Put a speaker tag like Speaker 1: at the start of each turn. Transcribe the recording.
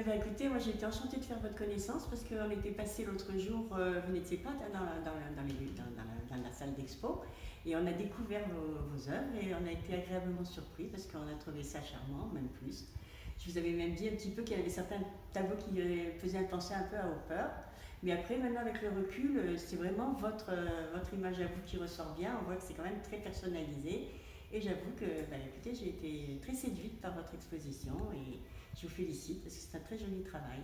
Speaker 1: Eh bien, écoutez, moi j'ai été enchantée de faire votre connaissance parce qu'on était passé l'autre jour, euh, vous n'étiez pas dans, la, salle d'expo, et on a découvert vos, œuvres et on a été agréablement surpris parce qu'on a trouvé ça charmant, même plus. Je vous avais même dit un petit peu qu'il y avait certains tableaux qui euh, faisaient penser un peu à Hopper. Mais après, maintenant, avec le recul, euh, c'est vraiment votre, image à vous qui ressort bien. On voit que c'est quand même très personnalisé. Et j'avoue que, bah, écoutez, j'ai été très séduite par votre exposition et je vous félicite parce que c'est un très joli travail.